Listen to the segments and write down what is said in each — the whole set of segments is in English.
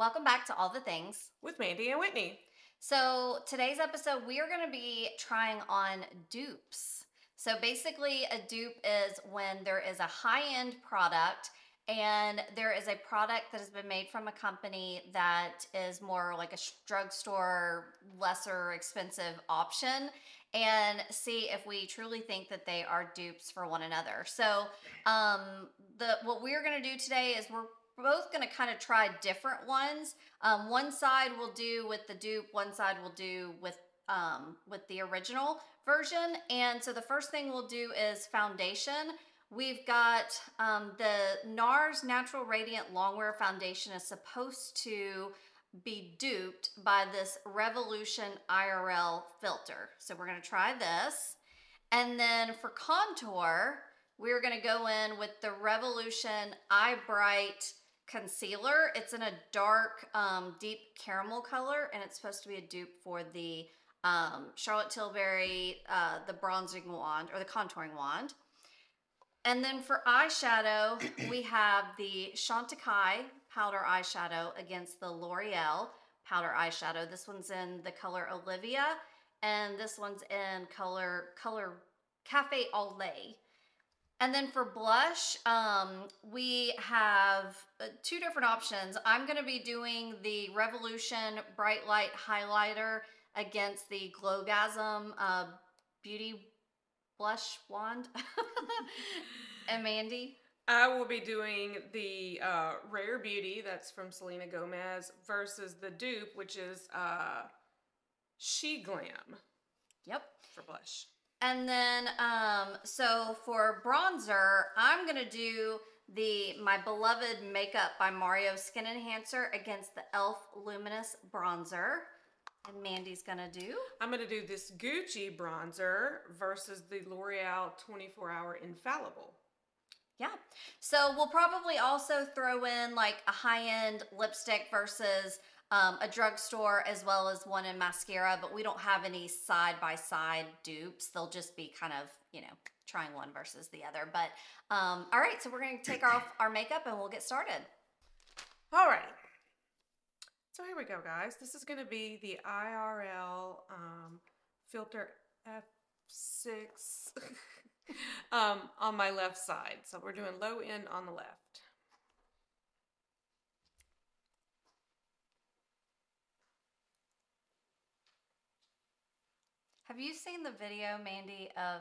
Welcome back to All the Things. with Mandy and Whitney. So, today's episode, we are going to be trying on dupes. So, basically, a dupe is when there is a high end product and there is a product that has been made from a company that is more like a drugstore, lesser expensive option, and see if we truly think that they are dupes for one another. So, um, the what we're going to do today is we're both going to kind of try different ones. Um, one side we'll do with the dupe, one side we'll do with um, with the original version. And so the first thing we'll do is foundation. We've got um, the NARS Natural Radiant Longwear Foundation is supposed to be duped by this Revolution IRL filter. So we're to try this. And then for contour, we're to go in with the Revolution Eye Bright concealer. It's in a dark, um, deep caramel color, and it's supposed to be a dupe for the um, Charlotte Tilbury, uh, the bronzing wand or the contouring wand. And then for eyeshadow, we have the Chantecaille powder eyeshadow against the L'Oreal powder eyeshadow. This one's in the color Olivia, and this one's in color color Cafe Au Lait. And then for blush, um, we have uh, two different options. I'm going to be doing the Revolution Bright Light Highlighter against the Glowgasm uh, Beauty Blush Wand. and Mandy. I will be doing the uh, Rare Beauty that's from Selena Gomez versus the dupe, which is uh, She Glam Yep. for blush. And then, um, so for bronzer, I'm gonna do the My Beloved Makeup by Mario Skin Enhancer against the e.l.f. Luminous Bronzer. And Mandy's gonna do. I'm going to do this Gucci bronzer versus the L'Oreal 24 Hour Infallible. Yeah. So we'll probably also throw in like a high-end lipstick versus um, a drugstore as well as one in mascara, but we don't have any side-by-side dupes. They'll just be kind of, you know, trying one versus the other. But um, all right, so we're going to take off our makeup and we'll get started. All right. So here we go, guys. This is going to be the IRL um, filter F6 um, on my left side. So we're doing low end on the left. Have you seen the video, Mandy, of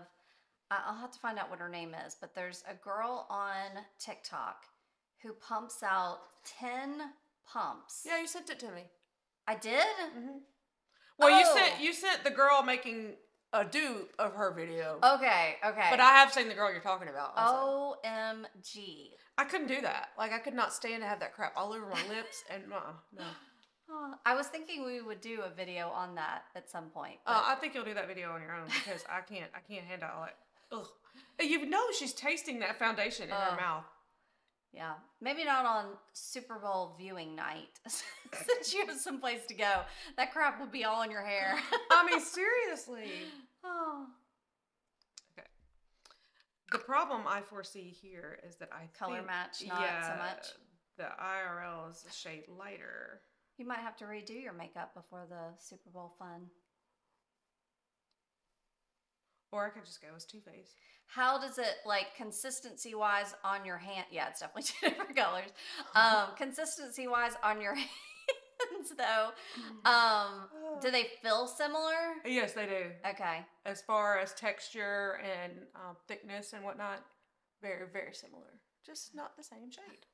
I'll have to find out what her name is, but there's a girl on TikTok who pumps out 10 pumps. Yeah, you sent it to me. I did? Well, you Oh. sent you sent the girl making a dupe of her video, Okay, okay. but I have seen the girl you're talking about. Also. OMG. I couldn't do that. Like I could not stand to have that crap all over my lips and uh, no. Oh, I was thinking we would do a video on that at some point. Uh, I think you'll do that video on your own because I can't. I can't handle all it. Ugh. You know she's tasting that foundation in her mouth. yeah, maybe not on Super Bowl viewing night since you have someplace to go. That crap would be all in your hair. I mean, seriously. oh, The problem I foresee here is that I Color think- match, not so much? The IRL is a shade lighter. You might have to redo your makeup before the Super Bowl fun. Or I could just go as Too Faced. How does it like consistency wise on your hand? Yeah, it's definitely two different colors. Um, consistency wise on your hands though, um, do they feel similar? Yes, they do. Okay. As far as texture and um, thickness and whatnot, very, very similar. Just not the same shade.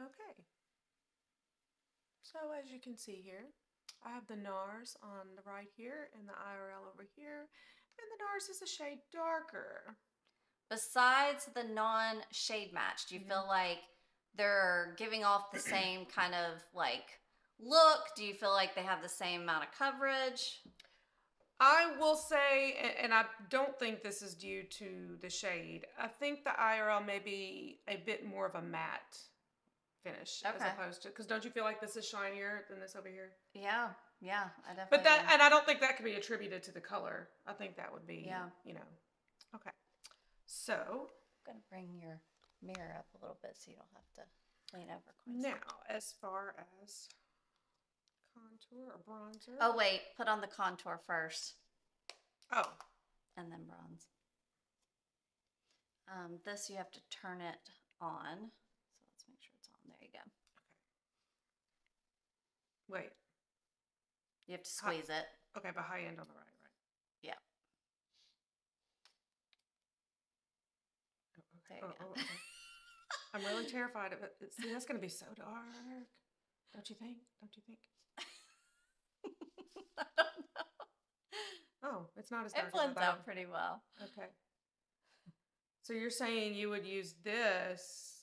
Okay. So as you can see here, I have the NARS on the right here and the IRL over here. And the NARS is a shade darker. Besides the non shade match, do you feel mm-hmm. like they're giving off the same kind of like look? Do you feel like they have the same amount of coverage? I will say, and I don't think this is due to the shade. I think the IRL may be a bit more of a matte finish as opposed to because don't you feel like this is shinier than this over here? Yeah, yeah, I definitely. But that, do. and I don't think that could be attributed to the color. I think that would be, Yeah. you know, okay. So I'm gonna bring your mirror up a little bit so you don't have to lean over. quite so now, as far as contour or bronzer. Oh wait, put on the contour first, Oh, and then bronze. Um, this you have to turn it on. So let's make sure it's on. There you go. Wait. You have to squeeze it. Okay, but high end on the right, right? Yeah. Oh, There okay. you Oh, go. oh, okay. Oh. I'm really terrified of it. See, that's going to be so dark. Don't you think? Don't you think? I don't know. Oh, it's not as dark It as I blends thought. out pretty well. Okay. So you're saying you would use this,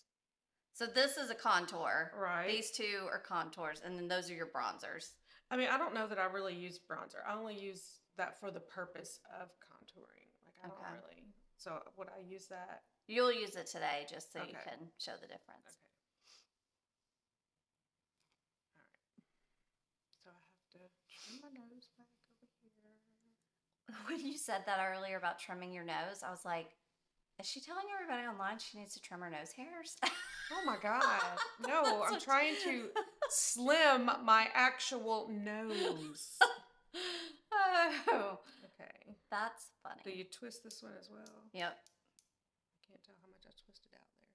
So this is a contour. right? These two are contours, and then those are your bronzers. I mean, I don't know that I really use bronzer. I only use that for the purpose of contouring. Like I Okay. don't really. So would I use that? You'll use it today just so you can show the difference. Okay. All right. So I have to trim my nose back over here. When you said that earlier about trimming your nose, I was like, is she telling everybody online she needs to trim her nose hairs? Oh my god! No, I'm trying to slim my actual nose. oh, Okay. that's funny. Do you twist this one as well? Yep. I can't tell how much I twisted out there.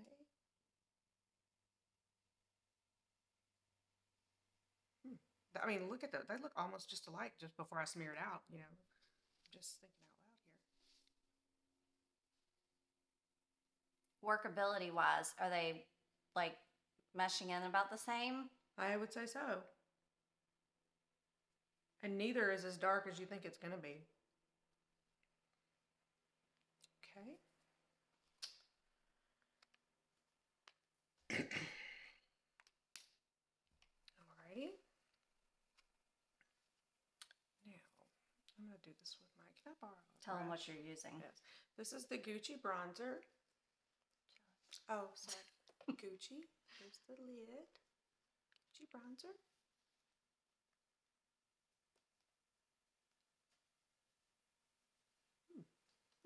Okay. Hmm. I mean, look at that. They look almost just alike just before I smear it out, you know. Just thinking out loud here. Workability wise, are they like meshing in about the same? I would say so. And neither is as dark as you think it's going to be. Okay. Alrighty. Now, I'm going to do this with my, can I borrow Tell them what you're using. Yes. This is the Gucci bronzer. Oh, sorry. Gucci. Here's the lid. Gucci bronzer. Hmm.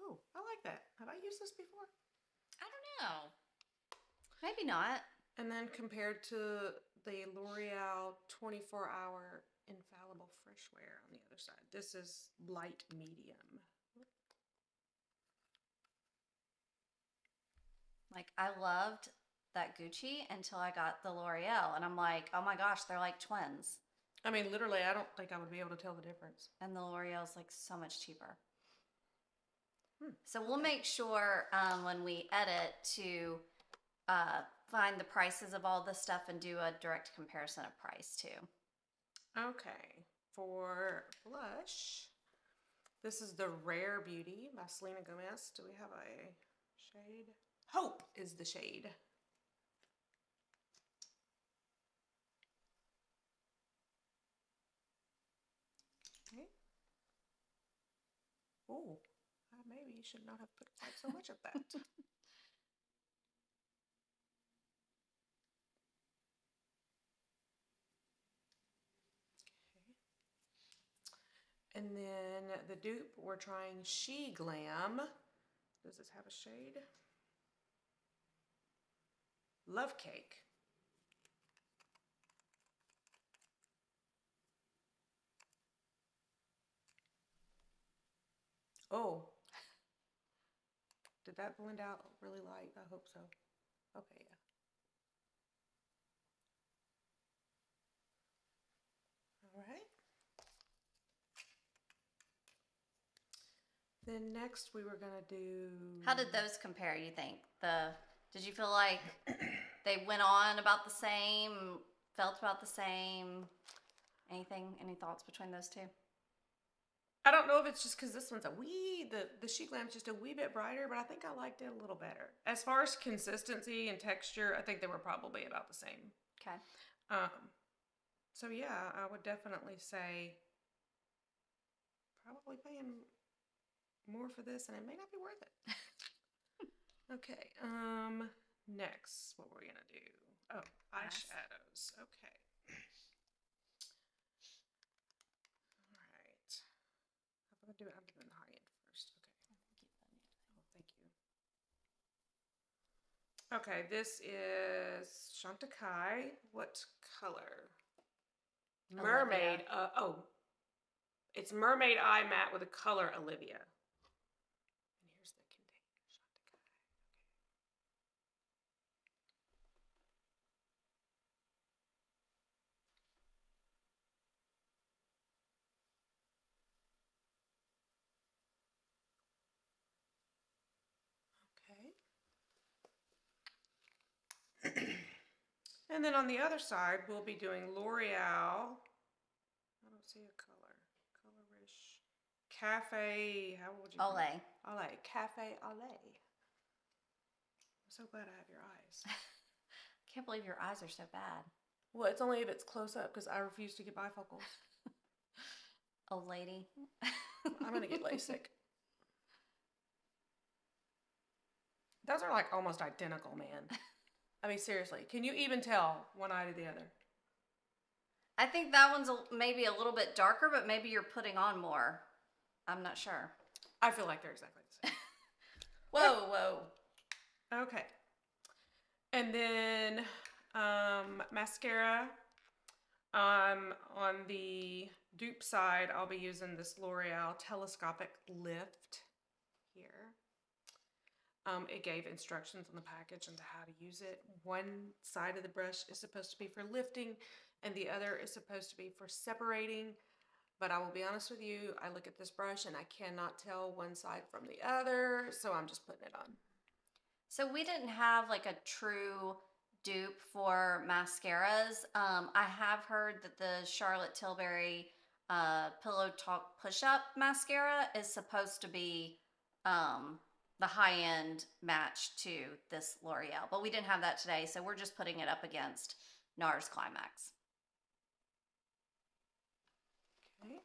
Oh, I like that. Have I used this before? I don't know. Maybe not. And then compared to the L'Oreal 24 hour infallible fresh wear on the other side. This is light medium. Like I loved that Gucci until I got the L'Oreal, and I'm like, oh my gosh, they're like twins. I mean, literally, I don't think I would be able to tell the difference. and the L'Oreal's like so much cheaper. Hmm. So we'll make sure um, when we edit to uh, find the prices of all this stuff and do a direct comparison of price too. Okay, for blush, this is the Rare Beauty by Selena Gomez. Do we have a shade? Hope is the shade. Okay. Oh, maybe should not have put quite so much of that. And then the dupe, we're trying She Glam. Does this have a shade? Love Cake. Oh. Did that blend out really light? I hope so. Okay, yeah. All right. Then next we were gonna do. How did those compare? You think the? Did you feel like they went on about the same? Felt about the same? Anything? Any thoughts between those two? I don't know if it's just because this one's a wee the the She Glam's just a wee bit brighter, but I think I liked it a little better. As far as consistency and texture, I think they were probably about the same. Okay. Um, so yeah, I would definitely say probably paying more for this, and it may not be worth it. okay. Um, next, what we're gonna do? Oh, eyeshadows. Okay. All right. I'm gonna do it doing the high end first. Okay. Oh, thank you. Okay, this is Chantecaille. What color? Mermaid. Uh, oh, it's mermaid eye matte with a color Olivia. And then on the other side, we'll be doing L'Oreal. I don't see a color. Colorish. Cafe. How old would you? Olay. Olay. Cafe Olay. I'm so glad I have your eyes. I Can't believe your eyes are so bad. well, it's only if it's close up because I refuse to get bifocals. Old lady. I'm gonna get LASIK. Those are like almost identical, man. I mean, seriously, can you even tell one eye to the other? I think that one's a, maybe a little bit darker, but maybe you're putting on more. I'm not sure. I feel like they're exactly the same. Whoa, whoa. Okay. And then um, mascara. Um, on the dupe side, I'll be using this L'Oreal Telescopic Lift. Um, it gave instructions on the package on how to use it. One side of the brush is supposed to be for lifting, and the other is supposed to be for separating. But I will be honest with you, I look at this brush and I cannot tell one side from the other, so I'm just putting it on. So we didn't have like a true dupe for mascaras. Um, I have heard that the Charlotte Tilbury uh, Pillow Talk Push Up mascara is supposed to be um, the high end match to this L'Oreal, but we didn't have that today, so we're just putting it up against NARS Climax. Okay.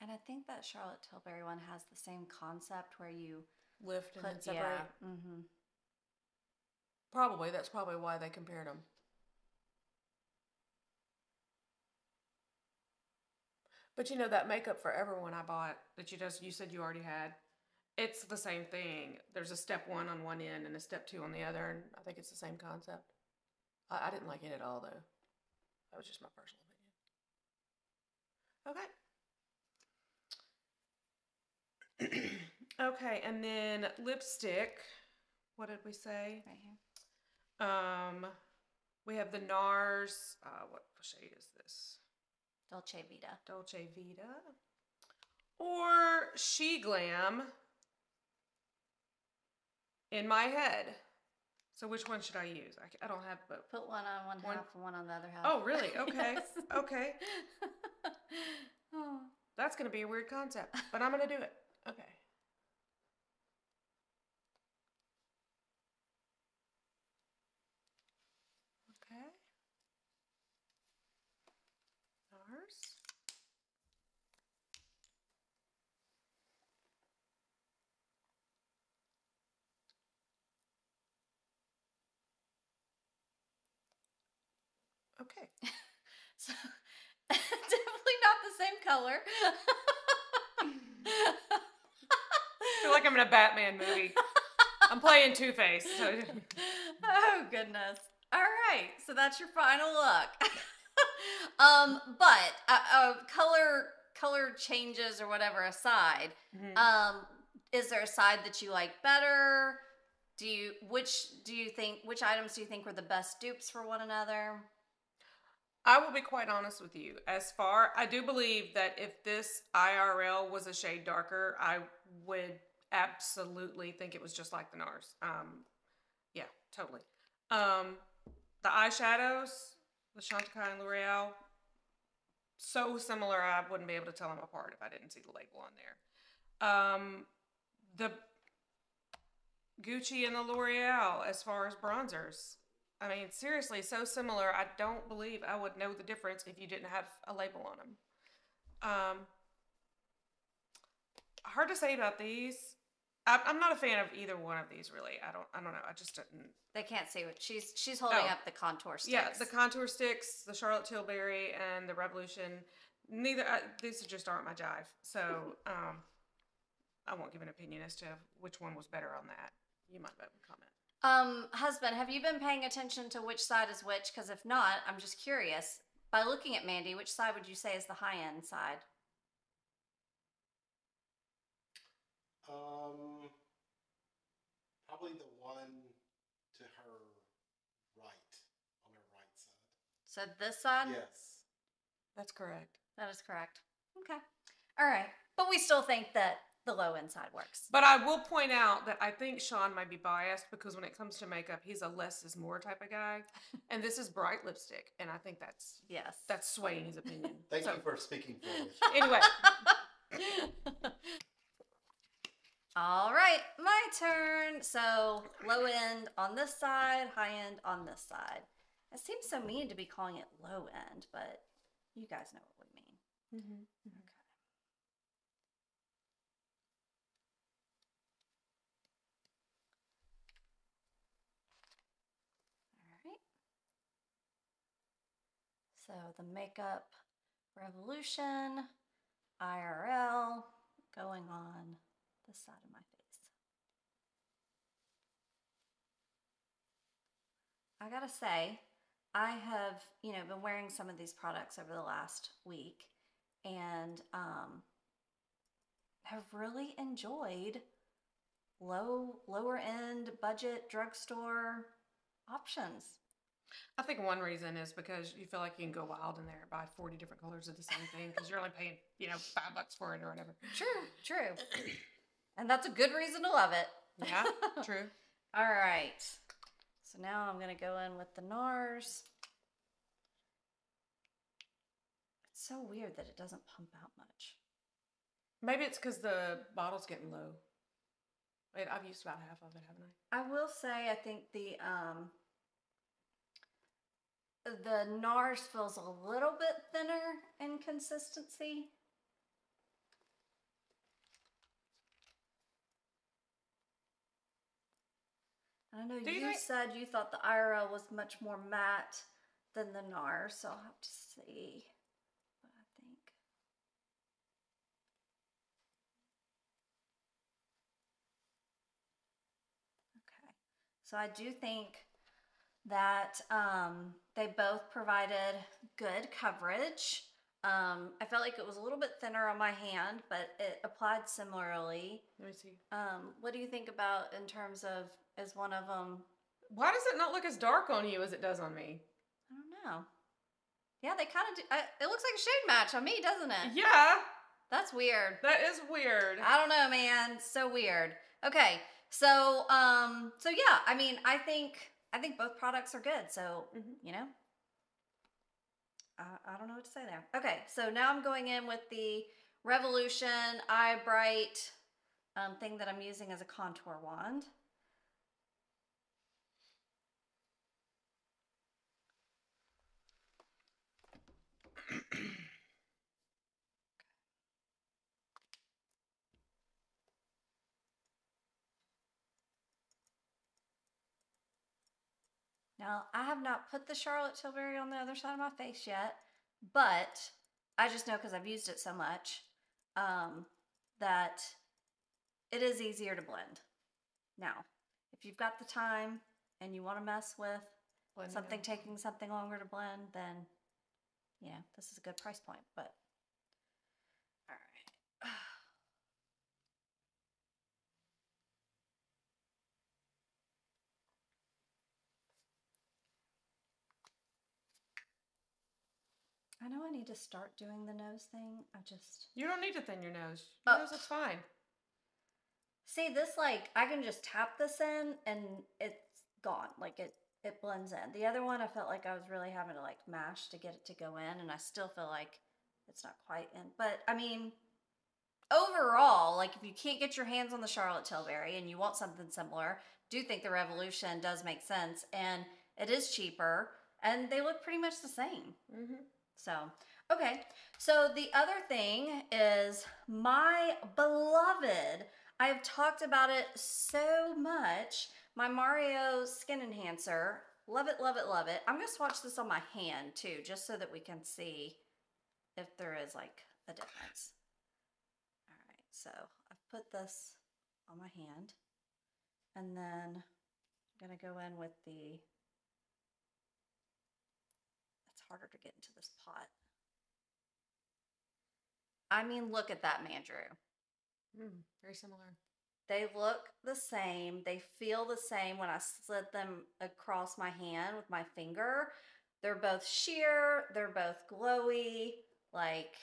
And I think that Charlotte Tilbury one has the same concept where you Lift and put separate. yeah, hmm Probably. That's probably why they compared them. But you know that makeup for everyone I bought that you just you said you already had. It's the same thing. There's a step one on one end and a step two on the other, and I think it's the same concept. I, I didn't like it at all though. That was just my personal opinion. Okay. okay, and then lipstick. What did we say? right here. Um, we have the NARS. Uh, what shade is this? Dolce Vita. Dolce Vita or She Glam in my head. So which one should I use? I don't have both. Put one on one, One- half and one on the other half. Oh, really? Okay. Okay. oh. That's going to be a weird concept, but I'm going to do it. Okay. NARS. Okay. So definitely not the same color. I feel like I'm in a Batman movie. I'm playing Two Face. So. oh goodness. All right, so that's your final look. um, but uh, uh, color color changes or whatever aside, Mhm. um, is there a side that you like better? Do you which do you think which items do you think were the best dupes for one another? I will be quite honest with you. As far, I do believe that if this IRL was a shade darker, I would absolutely think it was just like the NARS. Um, yeah, totally. Um, the eyeshadows, the Chantecaille and L'Oreal, so similar I wouldn't be able to tell them apart if I didn't see the label on there. Um, the Gucci and the L'Oreal, as far as bronzers, I mean, seriously, so similar. I don't believe I would know the difference if you didn't have a label on them. Um, hard to say about these. I, I'm not a fan of either one of these. Really, I don't. I don't know. I just didn't. They can't see what she's she's holding Oh. up the contour sticks. Yeah, the contour sticks, the Charlotte Tilbury, and the Revolution. Neither. I, these just aren't my jive. So, um, I won't give an opinion as to which one was better on that. You might able to comment. Um, husband, have you been paying attention to which side is which? Because if not, I'm just curious. By looking at Mandy, which side would you say is the high end side? Um, probably the one to her right, on her right side. So this side? Yes. That's correct. That is correct. Okay. All right. But we still think that the low end side works. But I will point out that I think Sean might be biased because when it comes to makeup, he's a less is more type of guy, and this is bright lipstick, and I think that's Yes. that's swaying his opinion. Thank So, you for speaking for me. Anyway, All right, my turn. So low end on this side, high end on this side. It seems so mean to be calling it low end, but you guys know what we mean. Okay. So the makeup revolution, IRL, going on this side of my face. I gotta say, I have, you know, been wearing some of these products over the last week and um, have really enjoyed low, lower end budget drugstore options. I think one reason is because you feel like you can go wild in there and buy forty different colors of the same thing because you're only paying you know five bucks for it or whatever. True, true. and that's a good reason to love it. Yeah, true. All right. So now I'm going to go in with the NARS. It's so weird that it doesn't pump out much. Maybe it's because the bottle's getting low. Wait, I've used about half of it, haven't I? I will say I think the um the NARS feels a little bit thinner in consistency. I know Do you you said you thought the IRL was much more matte than the NARS, so I'll have to see what I think. Okay. So I do think that um, they both provided good coverage. Um, I felt like it was a little bit thinner on my hand, but it applied similarly. Let me see. Um, what do you think about in terms of is one of them? Why does it not look as dark on you as it does on me? I don't know. Yeah, they kind of do. I, it looks like a shade match on me, doesn't it? Yeah, That's weird. that is weird. I don't know, man. So weird. Okay, so um, so yeah, I mean, I think I think both products are good. So Mhm. you know, I, I don't know what to say there. Okay, so now I'm going in with the Revolution Eye Bright um, thing that I'm using as a contour wand. Now, I have not put the Charlotte Tilbury on the other side of my face yet, but I just know because I've used it so much um, that it is easier to blend. Now, if you've got the time and you want to mess with something taking something longer to blend, then yeah, this is a good price point. But I know I need to start doing the nose thing. I just You don't need to thin your nose. Your Oh. nose looks fine. see this like I can just tap this in and it's gone. Like it it blends in. The other one I felt like I was really having to like mash to get it to go in and I still feel like it's not quite in. But I mean overall, like if you can't get your hands on the Charlotte Tilbury and you want something similar, do think the Revolution does make sense and it is cheaper and they look pretty much the same. Mm-hmm. So, okay. So the other thing is my beloved I have talked about it so much. My Mario skin enhancer. Love it, love it, love it. I'm to swatch this on my hand too, just so that we can see if there is like a difference. All right, so I've put this on my hand. And then I'm going to go in with the, it's harder to get into this pot. I mean, look at that, Mandrew. Mm, very similar. They look the same. They feel the same when I slid them across my hand with my finger. They're both sheer, they're both glowy, like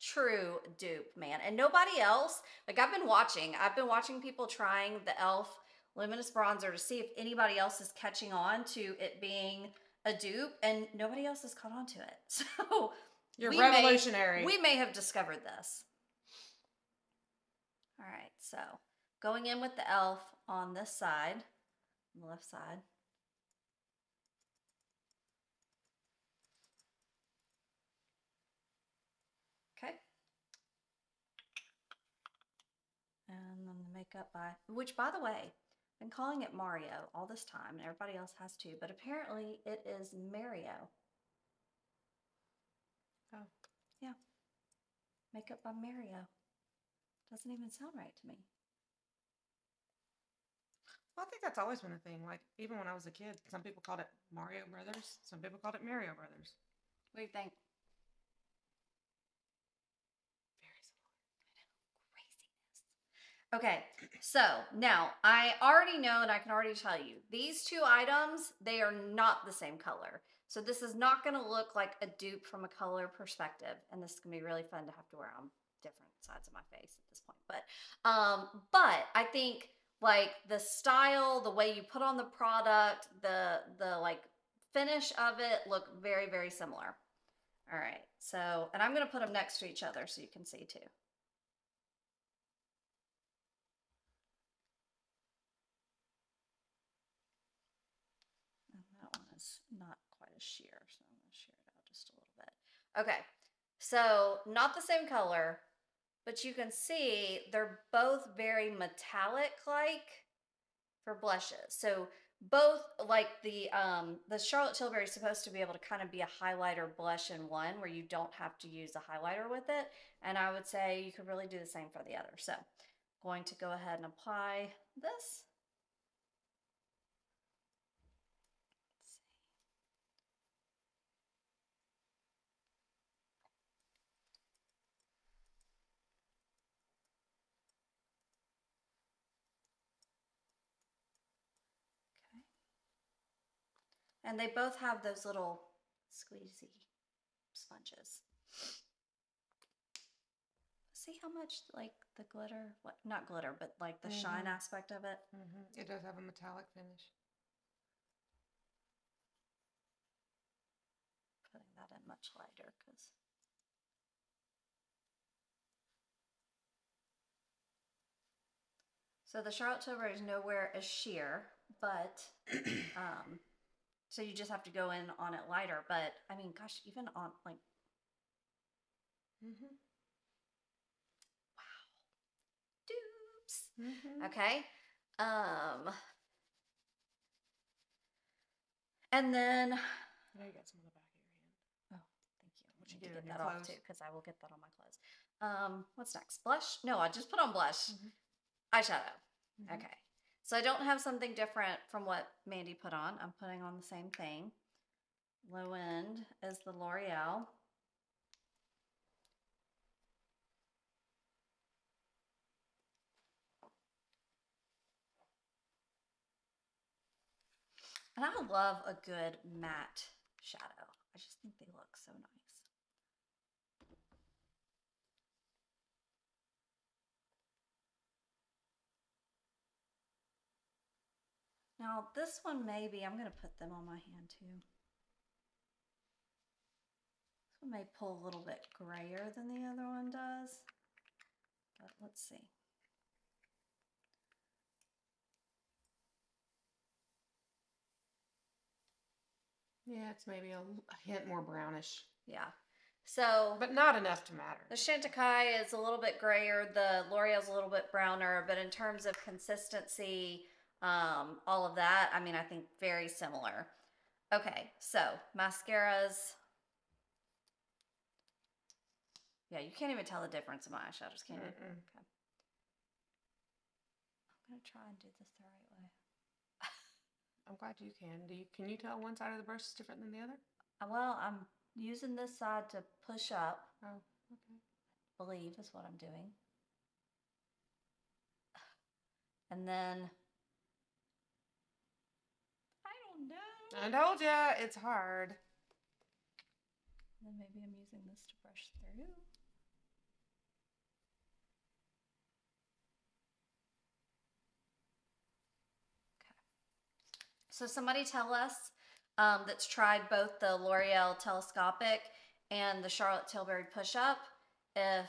true dupe, man. And nobody else, like I've been watching, I've been watching people trying the e.l.f. Luminous Bronzer to see if anybody else is catching on to it being a dupe, and nobody else has caught on to it. So You're we may- revolutionary. we may have discovered this. All right, so going in with the elf on this side, on the left side. Okay. And then the makeup by, which by the way, been calling it Mario all this time, and everybody else has too, but apparently it is Mario. Oh. Yeah. Makeup by Mario. Doesn't even sound right to me. Well, I think that's always been a thing. Like even when I was a kid, some people called it Mario Brothers. Some people called it Mario Brothers. What do you think? Very similar. Craziness. Okay, so now I already know and I can already tell you these two items, they are not the same color. So this is not going to look like a dupe from a color perspective. And this is to be really fun to have to wear on different sides of my face at this point. But, um, but I think like the style, the way you put on the product, the, the like finish of it look very, very similar. All right. So, and I'm going to put them next to each other so you can see too. And that one is not quite as sheer, so I'm going to shear it out just a little bit. Okay, so not the same color, but you can see they're both very metallic-like for blushes. So both like the um the Charlotte Tilbury is supposed to be able to kind of be a highlighter blush in one where you don't have to use a highlighter with it. And I would say you could really do the same for the other. So going to go ahead and apply this. And they both have those little squeezy sponges. See how much like the glitter, what not glitter, but like the shine Mhm. aspect of it. hmm It does have a metallic finish. Putting that in much lighter because So the Charlotte Tilbury is nowhere as sheer, but um, so you just have to go in on it lighter. But I mean, gosh, even on like Mm-hmm. dupes. Mm-hmm. Okay. Um, and then you got some on the back of your hand. Oh, thank you. What you Need to get get on your that off too because I will get that on my clothes. Um, what's next? Blush? No, I just put on blush. Mhm. Eyeshadow. Mhm. Okay. So I don't have something different from what Mandy put on. I'm putting on the same thing. Low end is the L'Oreal. And I love a good matte shadow. I just think they look so nice. Now, this one maybe, I'm going to put them on my hand too. This one may pull a little bit grayer than the other one does. But let's see. Yeah, it's maybe a hint more brownish. Yeah. So but not enough to matter. the Chantecaille is a little bit grayer. The L'Oreal's a little bit browner, but in terms of consistency, um, all of that, I mean, I think very similar. Okay, so mascaras. Yeah, you can't even tell the difference in my eyeshadows, can you? Okay. I'm gonna try and do this the right way. I'm glad you can. Do you can you tell one side of the brush is different than the other? Uh, Well, I'm using this side to push up. Oh, okay. believe is what I'm doing. And then I don't know. I told ya, it's hard. Then maybe I'm using this to brush through. Okay. So somebody tell us um, that's tried both the L'Oreal telescopic and the Charlotte Tilbury push up if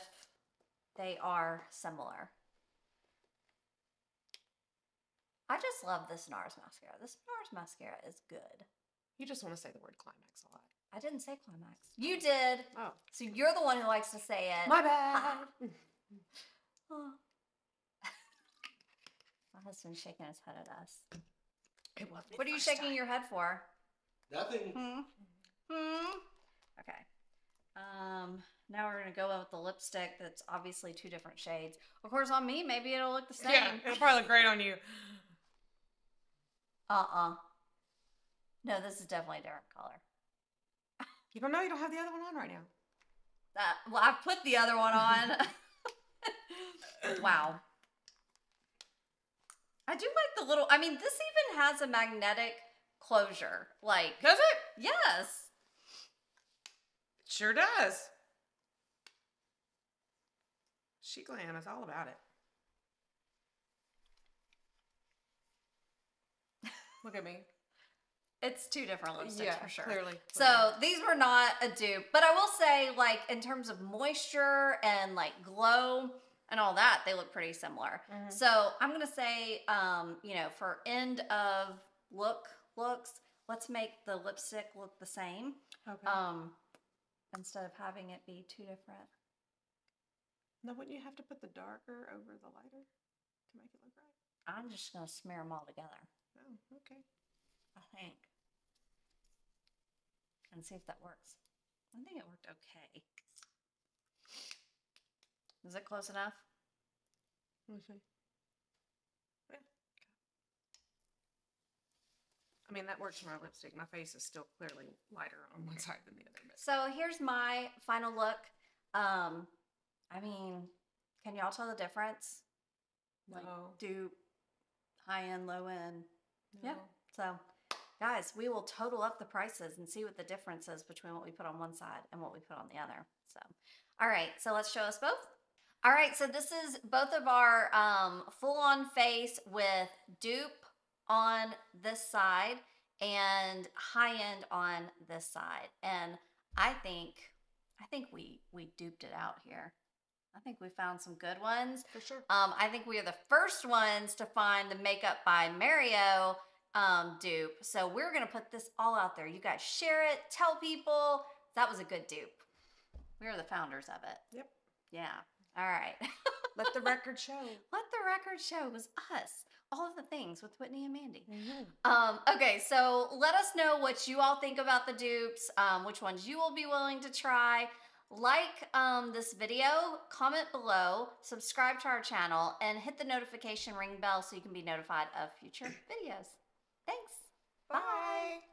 they are similar. I just love this NARS mascara. This NARS mascara is good. You just want to say the word climax a lot. I didn't say climax. You did. Oh, So you're the one who likes to say it. my bad. Oh. My husband's shaking his head at us. it was What are you shaking your head for? Nothing. Hmm. Hmm. Okay. Um. Now we're gonna go in with the lipstick. That's obviously two different shades. Of course, on me, maybe it'll look the same. Yeah, it'll probably look great on you. Uh. uh No, this is definitely a different color. You don't know you don't have the other one on right now. Uh, well, I've put the other one on. wow. I do like the little. I mean, this even has a magnetic closure. Like, Does it? yes. It sure does. She Glam is all about it. Look at me. It's two different lipsticks yeah, for sure. Clearly. So these were not a dupe, but I will say, like in terms of moisture and like glow and all that, they look pretty similar. Mhm. So I'm gonna say, um, you know, for end of look looks, let's make the lipstick look the same, okay. um, instead of having it be two different. now, wouldn't you have to put the darker over the lighter to make it look right? I'm just gonna smear them all together. Oh, okay. I think, and see if that works. I think it worked okay. Is it close enough? Let me see. Yeah. I mean, that works for my lipstick. My face is still clearly lighter on one side than the other. But So here's my final look. Um, I mean, can y'all tell the difference? Like No. dupe, high end, low end. Yeah. So, guys, we will total up the prices and see what the difference is between what we put on one side and what we put on the other. So, all right, so let's show us both. All right, so this is both of our um, full on face with dupe on this side and high end on this side. And I think, I think we we duped it out here. I think we found some good ones. For sure. Um, I think we are the first ones to find the Makeup by Mario um, dupe. So we're going to put this all out there. You guys share it, tell people. That was a good dupe. We are the founders of it. Yep. Yeah. All right. Let the record show. Let the record show was us. All of the things with Whitney and Mandy. Mhm. Um, okay, so let us know what you all think about the dupes, um, which ones you will be willing to try. Like um, this video, comment below, subscribe to our channel, and hit the notification ring bell so you can be notified of future videos. Thanks. Bye.